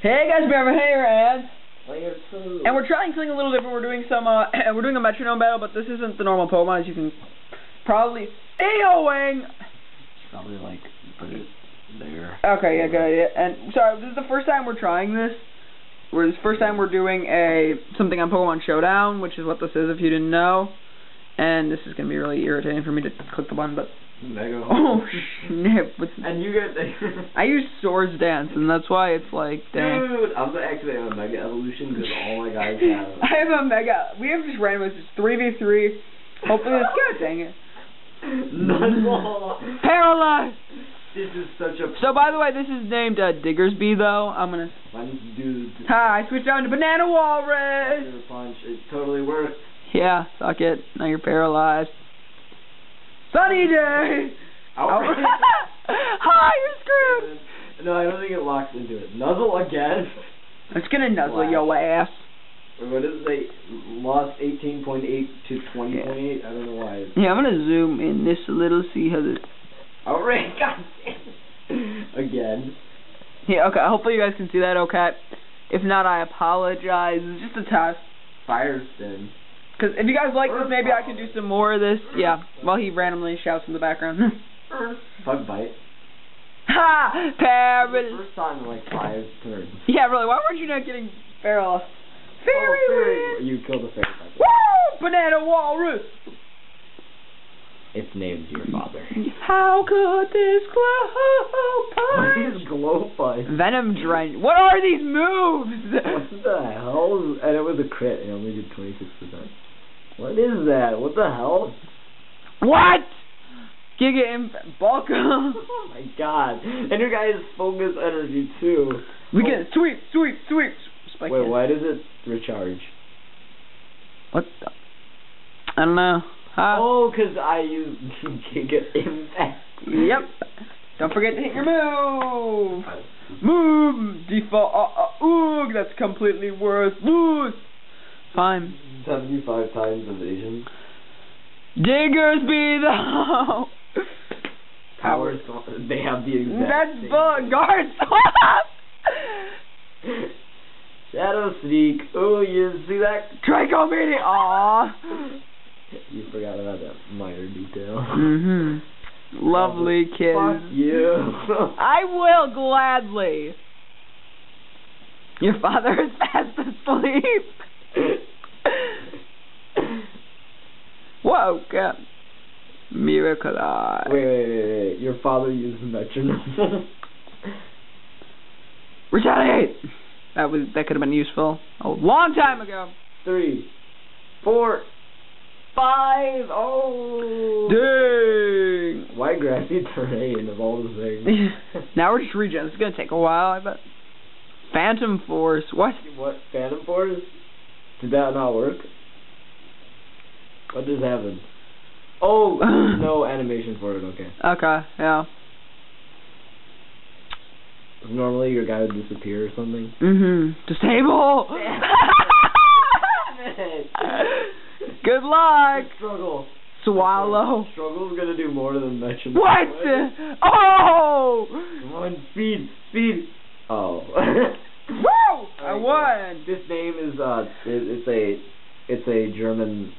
Hey guys, remember hey Rad. Player two. And we're trying something a little different. We're doing some uh we're doing a metronome battle, but this isn't the normal Pokemon as you can probably Eowing Probably like put it there. Okay, yeah, good idea. And sorry, this is the first time we're trying this. We're this first time we're doing a something on Pokemon Showdown, which is what this is if you didn't know. And this is gonna be really irritating for me to click the button, but Mega. oh snap! What's And you get I use Swords Dance, and that's why it's like dang. Dude, I'm gonna activate a Mega Evolution because all my guys have. I have a mega. We have just random. It's three v three. Hopefully, it's good. dang it. None Paralyzed. This is such a. So by the way, this is named uh, Diggersby though. I'm gonna. Fun dude. Hi, I switched on to Banana Walrus. Punch. It totally worked. Yeah, suck it. Now you're paralyzed. Sunny day. Hi, you're screwed. no, I don't think it locks into it. Nuzzle again. It's gonna nuzzle Wow. your ass. What is it? say? Lost 18.8 to 20.8. I don't know why. Yeah, I'm gonna zoom in this a little, see how this. outright. God. Again. Yeah, okay. Hopefully you guys can see that. Okay. If not, I apologize. It's just a test. Fire spin. Cause if you guys like this, maybe I can do some more of this. Yeah. While he randomly shouts in the background. Bug bite. ha! Paralyzed. First time in like five turns. Yeah, really. Why weren't you not getting feral? Oh, fairy Oh, wind. You killed a fairy. Woo! Banana walrus. It's named your father. How could this glow What is glow punch? Venom drench. What are these moves? What the hell? And it was a crit and it only did 26%. What is that? What the hell? what? Giga Imp Bulk. Oh my god. And your guy has focus energy too. we get sweep, sweep, sweep. Spike Wait, it. why does it recharge? What the? I don't know. Huh? Oh, 'cause I use Giga Impact. Yep. Don't forget to hit your move. Move. Default. Uh, uh, oog. That's completely worthless. Fine. 75 times evasion. Diggersby the. Power swap. They have the exact That's same bull guard swap. Shadow Sneak. Oh, you see that? Draco Mini. Aw. You forgot about that minor detail. Mhm. Lovely kids. Fuck you. I will gladly. Your father is fast asleep. Woke up. Miracle eye. wait, wait, wait, wait. Your father used metronome. Retaliate. That was that could have been useful a long time ago. Three, four, five. Oh. Dang. Why grassy terrain of all the things? now we're just regen. It's gonna take a while, I bet. Phantom Force. What? what? Phantom Force? Did that not work? What just happened? Oh, no animation for it. Okay. Okay. Yeah. Normally your guy would disappear or something. Mm-hmm. Disable. Good luck. Struggle. Swallow. Struggle's gonna do more than metronome. What? Oh! Come on, speed, speed. Oh. Woo! I won. This name is uh, it, it's a, it's a German,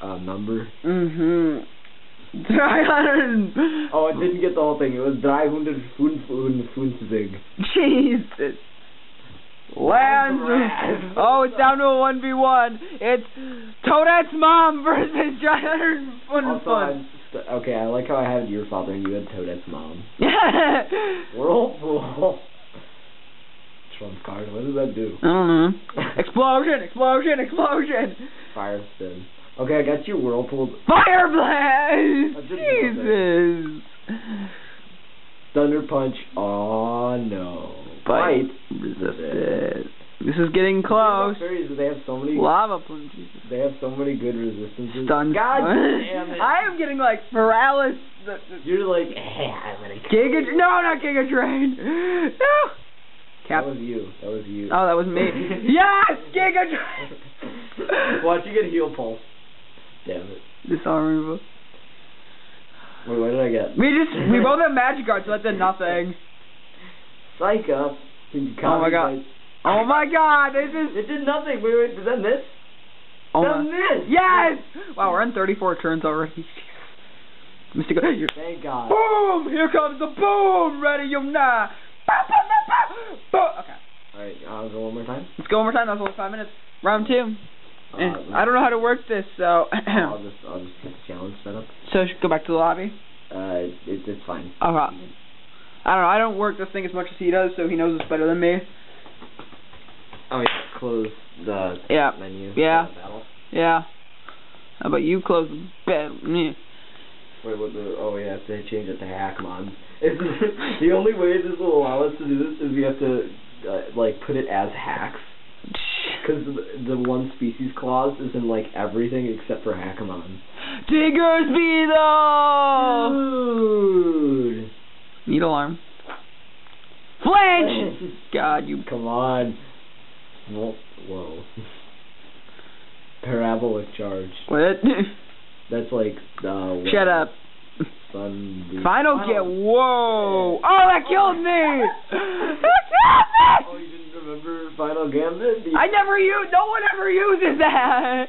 uh, number. Mhm. Three hundred. Oh, I didn't get the whole thing. It was 355. Jesus. Lands. Oh, it's down to a one v one. It's Toadette's mom versus Giant Fun Fun. Okay, I like how I had your father and you had Toadette's mom. I Whirlpool. Trump card. What does that do? don't know. Explosion! Explosion! Explosion! Fire spin. Okay, I got you Whirlpool. Fire blast! Jesus. Thunder punch. Oh no. Bite. Resisted. This is getting close. They have so many. Lava plume. Jesus. They have so many good resistances. Stun. God damn it. I am getting like paralysis. You're like, hey, I'm gonna Giga. No, not Giga Drain. No. Cap. That was you. That was you. Oh, that was me. yes, Giga Drain. Watch you get heal pulse. Damn it. Disarm removal. Wait, what did I get? We just we both have Magic Guards, so that's a nothing. Psych up. Can you Oh my God. Oh my god, this is. It did nothing. Wait, wait. Does that miss? Oh that my. missed. Yes! Wow, we're on 34 turns already. Mr. Go. You're, Thank God. boom! Here comes the boom! Ready, you nah! Okay. All right. I'll go one more time. Let's go one more time. That was only five minutes. Round two. And Uh, I don't know how to work this, so. I'll just I'll just get the challenge set up. so, should go back to the lobby. Uh, it, it's fine. Okay. I don't know. I don't work this thing as much as he does, so he knows it's better than me. Oh yeah. Close the Yeah. menu. Yeah. Yeah. How about you close the? Yeah. Wait, what the? Oh yeah, they change it to Hackmon. the only way this will allow us to do this is we have to uh, like put it as hacks. Because the, the one species clause is in like everything except for Hackamon. Diggersby though. Dude. Needle Arm. Flinch! God, you. Come on. Whoa. Whoa. Parabolic charge. What? That's like uh. Shut up. Final kill. Whoa! Oh, that killed me! Oh, you didn't remember Final Gambit? The- I never use. No one ever uses that.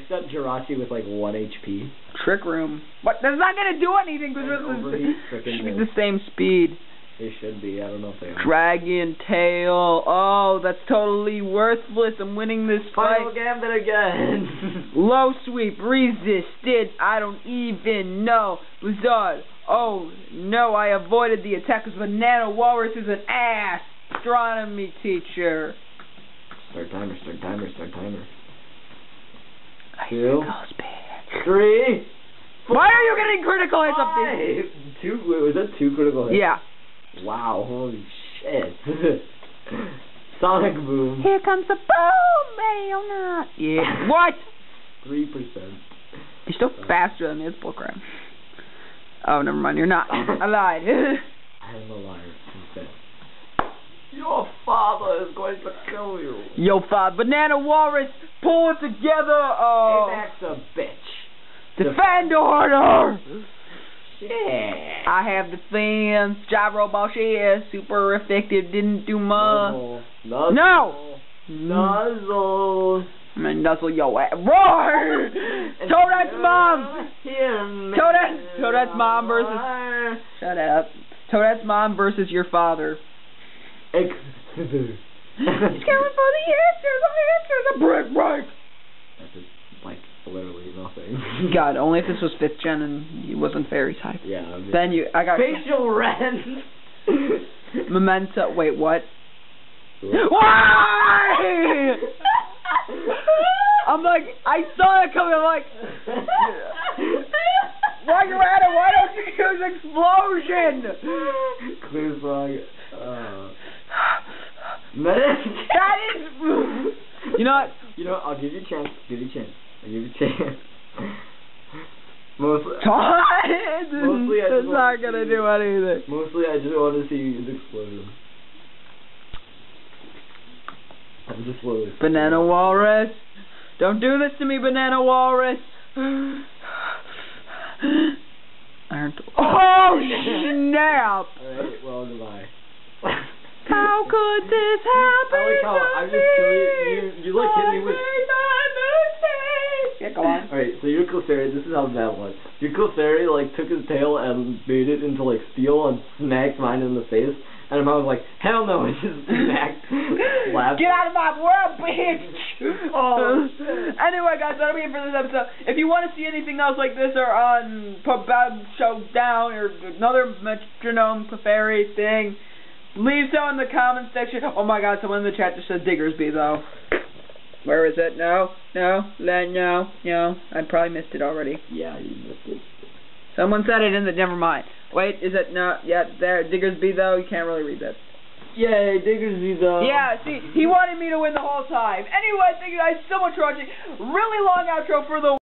Except Jirachi with like one HP. Trick room. What? That's not gonna do anything because And this is frickin' should be the same speed. They should be. I don't know if they are. Dragon tail. Oh, that's totally worthless. I'm winning this Final fight. Gambit again. Low sweep, resisted. I don't even know. Blizzard. Oh no, I avoided the attack because Banana Walrus is an ass. Astronomy teacher. start timer. Start timer. Start timer. Two. hear ghost bitch. Three. Why are you getting critical hits up there? Two. Wait, was that two critical hits? Yeah. Wow. Holy shit. Sonic Boom. Here comes the boom, or not. Yeah. what? Three percent. You're still faster than me. It's bullcrap. Oh, never mind. You're not. I lied. I is going to kill you. Yo, five banana walrus, pull it together. Um, oh, Payback's a bitch. defend order. Shit. I have defense. Gyro ball shit. Super effective. Didn't do much. Nuzzle. No. Nuzzle. I mean, nuzzle yo ass. Roar! Toadette's mom. Toadette- Toadette's mom versus- Shut up. Toadette's mom versus your father. Ex- He's coming for the answers. The answers. A brick break. That is just, like literally nothing. God, only if this was fifth gen and he wasn't fairy type. Yeah. I mean, Then you, I got facial rent. memento. Wait, what? Why? I'm like, I saw it coming. I'm like, while you're at it, why don't you use explosion? Clear song. Uh, medic. That is. You know what? You know, what? I'll give you a chance. Give you a chance. I'll give you a chance. Mostly, Todd. Mostly I It's just not want to gonna do anything. mostly I just want to see you use explosion. I'm just slowly. Banana walrus. Don't do this to me, banana walrus. Iron. Oh snap! Alright, well, goodbye. How could this happen? I like how to I'm just killing me? you. You like hit me with. Go on. Alright, so your Clefairy, this is how bad it was. Your Clefairy, like, took his tail and made it into, like, steel and smacked mine in the face. And I was like, hell no, it just smacked. Slapped. Get out of my world, bitch! Oh. Anyway, guys, that'll be it for this episode. If you want to see anything else like this or um, on Pub Showdown or another Metronome Clefairy thing, leave so in the comment section. Oh my god, someone in the chat just said Diggersby, though. Where is it? No, no, let no, no. I probably missed it already. Yeah, you missed it. Someone said it in the. Never mind. Wait, is it no? Yeah, there. Diggersby though. You can't really read that. Yay, Diggersby though. Yeah, see, he wanted me to win the whole time. Anyway, thank you guys so much for watching. Really long outro for the